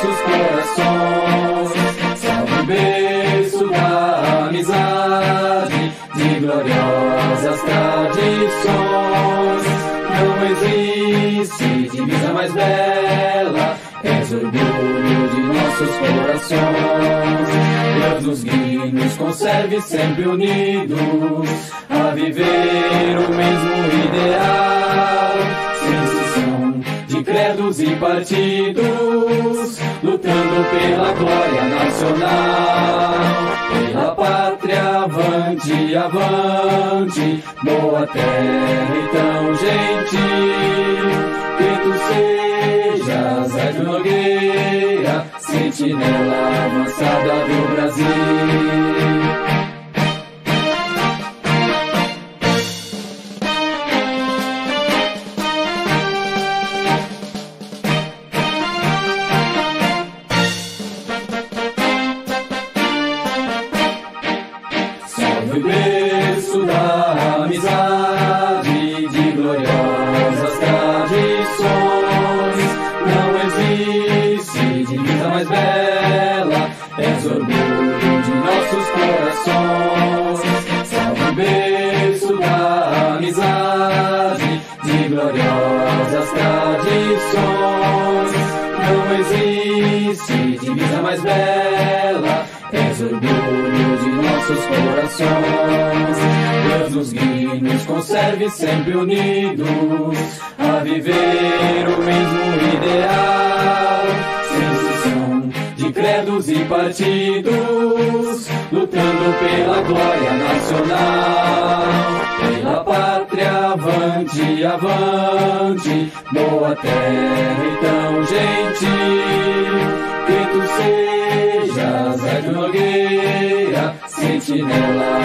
nossos corações. Salve o berço da amizade, de gloriosas tradições. Não existe divisa mais bela, és orgulho de nossos corações. Deus nos guie, nos conserve sempre unidos a viver o mesmo ideal. Credos e partidos, lutando pela glória nacional. Pela pátria, avante, avante, boa terra e tão gentil. Que tu sejas a Nogueira, sentinela avançada és orgulho de nossos corações. Salve berço da amizade de gloriosas tradições. Não existe divisa mais bela, és orgulho de nossos corações. Deus nos guie, nos conserve sempre unidos, a viver o mesmo ideal. De e partidos, lutando pela glória nacional. Pela pátria, avante, avante, boa terra e tão gentil. Que tu sejas, Ed Nogueira, sentinela